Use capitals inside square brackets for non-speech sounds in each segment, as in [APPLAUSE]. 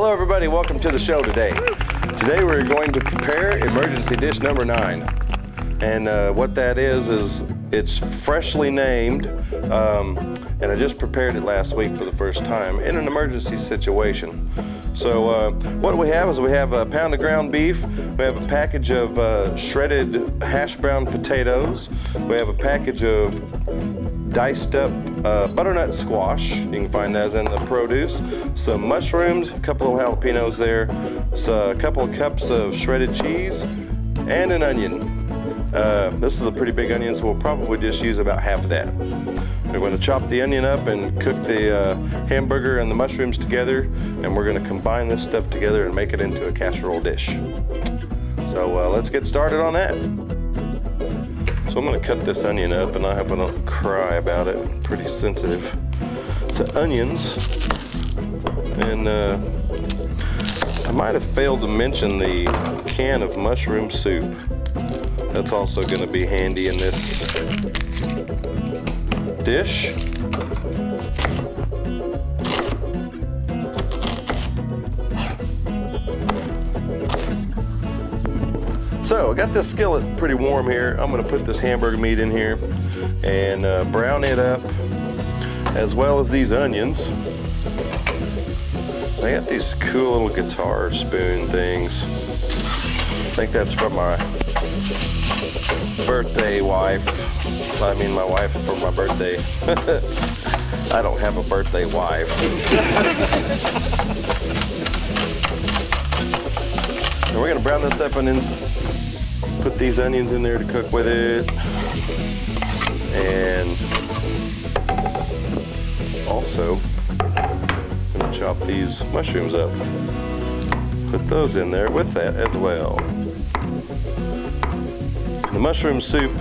Hello everybody, welcome to the show today. Today we're going to prepare emergency dish number nine. And uh, what that is, is it's freshly named, um, and I just prepared it last week for the first time in an emergency situation. So uh, what we have is we have a pound of ground beef, we have a package of uh, shredded hash brown potatoes, we have a package of diced up uh, butternut squash. You can find that in the produce. Some mushrooms, a couple of jalapenos there, so a couple of cups of shredded cheese, and an onion. Uh, this is a pretty big onion, so we'll probably just use about half of that. We're going to chop the onion up and cook the uh, hamburger and the mushrooms together, and we're going to combine this stuff together and make it into a casserole dish. So uh, let's get started on that. So I'm gonna cut this onion up and I hope I don't cry about it. I'm pretty sensitive to onions. And uh, I might have failed to mention the can of mushroom soup. That's also gonna be handy in this dish. So I got this skillet pretty warm here. I'm gonna put this hamburger meat in here and uh, brown it up as well as these onions. I got these cool little guitar spoon things. I think that's from my birthday wife. I mean my wife for my birthday. [LAUGHS] I don't have a birthday wife. [LAUGHS] and we're gonna brown this up and then put these onions in there to cook with it. And also, I'm gonna chop these mushrooms up. Put those in there with that as well. The mushroom soup,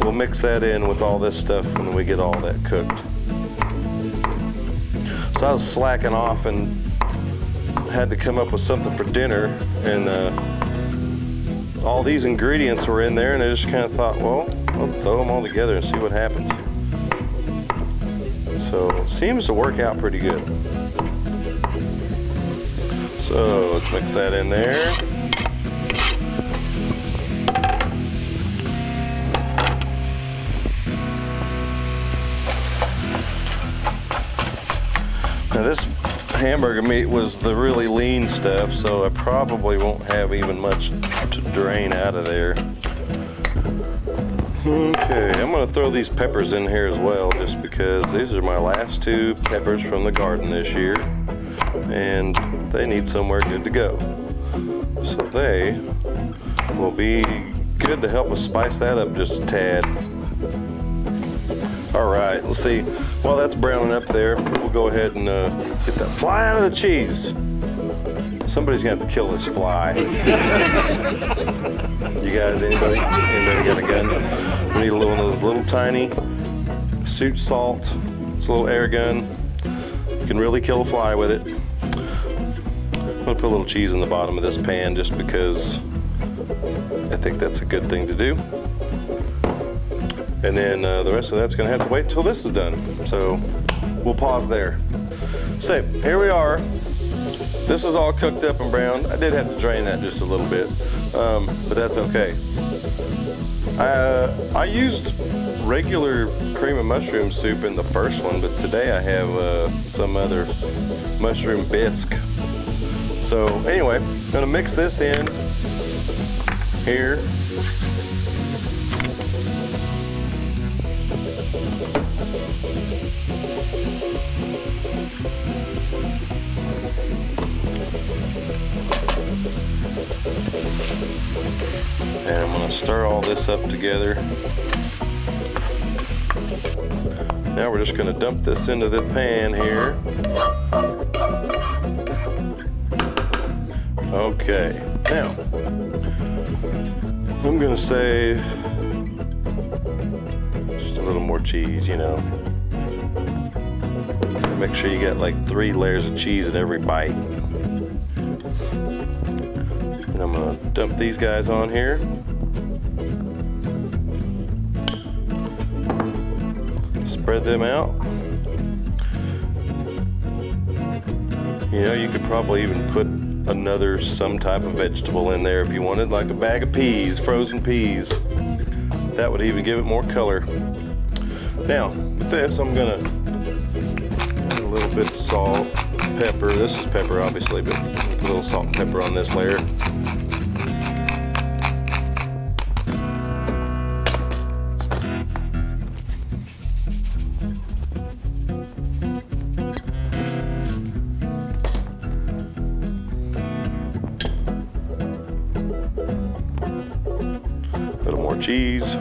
we'll mix that in with all this stuff when we get all that cooked. So I was slacking off and had to come up with something for dinner and uh, all these ingredients were in there and I just kind of thought, well, I'll throw them all together and see what happens. So it seems to work out pretty good. So let's mix that in there. Now this hamburger meat was the really lean stuff, so I probably won't have even much drain out of there. Okay, I'm gonna throw these peppers in here as well, just because these are my last two peppers from the garden this year, and they need somewhere good to go. So they will be good to help us spice that up just a tad. All right, let's see. While that's browning up there, we'll go ahead and uh, get that fly out of the cheese. Somebody's gonna have to kill this fly. you guys, anybody? Anybody got a gun? We need a little one of those little tiny suit salt. It's a little air gun. You can really kill a fly with it. I'm gonna put a little cheese in the bottom of this pan just because I think that's a good thing to do. And then uh, the rest of that's gonna have to wait till this is done. So we'll pause there. So here we are. This is all cooked up and browned. I did have to drain that just a little bit, um, but that's okay. I, uh, I used regular cream of mushroom soup in the first one, but today I have uh, some other mushroom bisque. So anyway, I'm gonna mix this in here. And I'm gonna stir all this up together. Now we're just gonna dump this into the pan here. Okay, now, I'm gonna say just a little more cheese, you know. Make sure you get like three layers of cheese in every bite. Dump these guys on here. Spread them out. You know, you could probably even put another some type of vegetable in there if you wanted, like a bag of peas, frozen peas. That would even give it more color. Now, with this, I'm gonna put a little bit of salt, pepper. This is pepper, obviously, but a little salt and pepper on this layer. Cheese.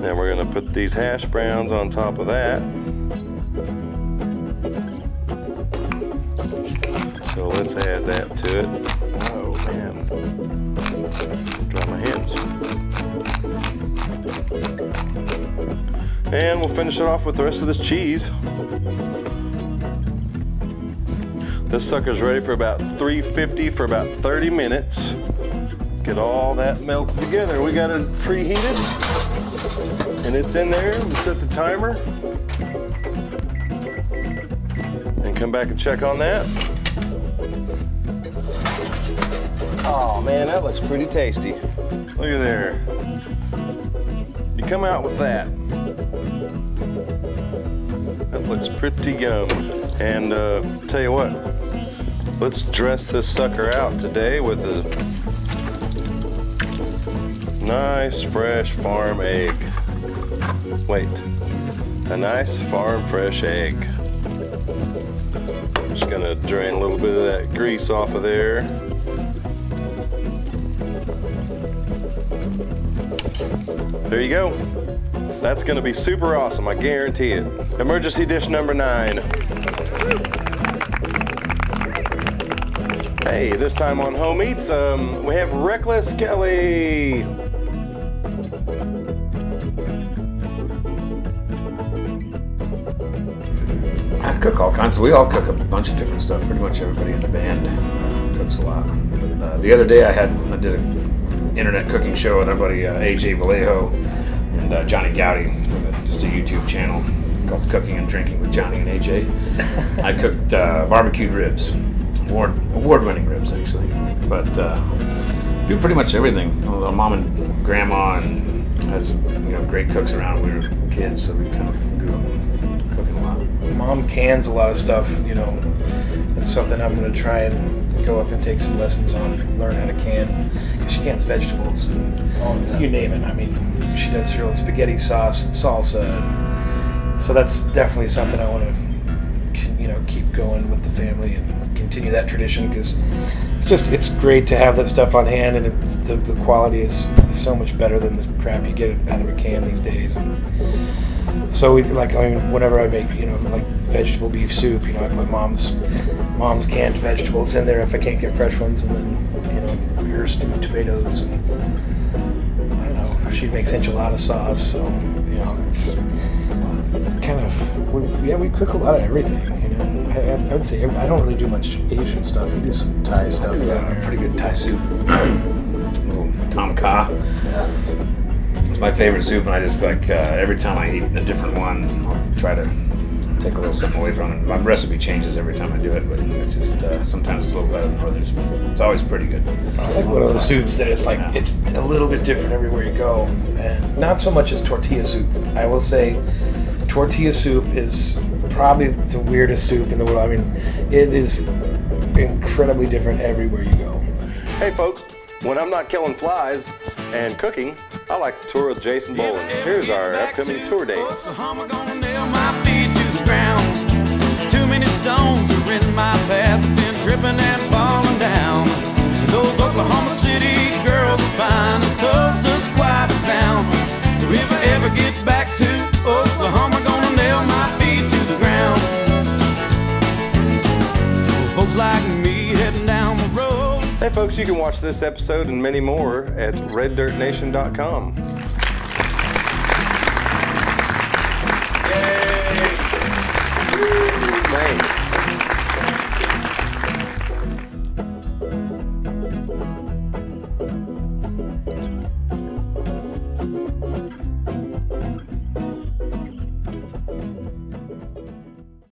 Then we're gonna put these hash browns on top of that. So let's add that to it. Oh man, dry my hands. And we'll finish it off with the rest of this cheese. This sucker's ready for about 350 for about 30 minutes. Get all that melted together. We got it preheated and it's in there. We set the timer and come back and check on that. Oh man, that looks pretty tasty. Look at there. You come out with that. That looks pretty yum. And uh, tell you what, let's dress this sucker out today with a nice fresh farm egg. Wait, a nice farm fresh egg. Just gonna drain a little bit of that grease off of there. There you go. That's gonna be super awesome, I guarantee it. Emergency dish number nine. Hey, this time on Home Eats, um, we have Reckless Kelly. I cook all kinds. Of, we all cook a bunch of different stuff. Pretty much everybody in the band uh, cooks a lot. Uh, the other day I had I did an internet cooking show with our buddy uh, AJ Vallejo and uh, Johnny Gowdy, just a YouTube channel called Cooking and Drinking with Johnny and AJ. I cooked uh, barbecued ribs, award award winning ribs actually, but uh, do pretty much everything. Although mom and grandma and had some you know great cooks around. when We were kids, so we kind of grew up cooking a lot. Mom cans a lot of stuff, you know. That's something I'm going to try and go up and take some lessons on, learn how to can. She cans vegetables and you name it. I mean, she does her own spaghetti sauce and salsa. So that's definitely something I want to, you know, keep going with the family and continue that tradition because it's just it's great to have that stuff on hand and it's, the, the quality is, is so much better than the crap you get out of a can these days. And, so we like I mean whenever I make you know like vegetable beef soup you know I put mom's mom's canned vegetables in there if I can't get fresh ones and then you know her stewed tomatoes and I don't know she makes enchilada sauce so you know it's kind of we, yeah we cook a lot of everything I, I would say I don't really do much Asian stuff I do some Thai stuff Yeah, pretty good Thai soup. [CLEARS THROAT] little Tom Kha. It's my favorite soup, and I just like uh, every time I eat a different one, I'll try to take a little something away from it. My recipe changes every time I do it, but it's just uh, sometimes it's a little better than others. But it's always pretty good. It's like one of those soups that it's like it's a little bit different everywhere you go, and not so much as tortilla soup. I will say, tortilla soup is probably the weirdest soup in the world. I mean, it is incredibly different everywhere you go. Hey folks, when I'm not killing flies and cooking, I like to tour with Jason Boland. Here's our upcoming tour dates. Oklahoma gonna nail my feet to the ground. Too many stones are in my path. Been tripping and falling down. Those Oklahoma City folks, you can watch this episode and many more at reddirtnation.com.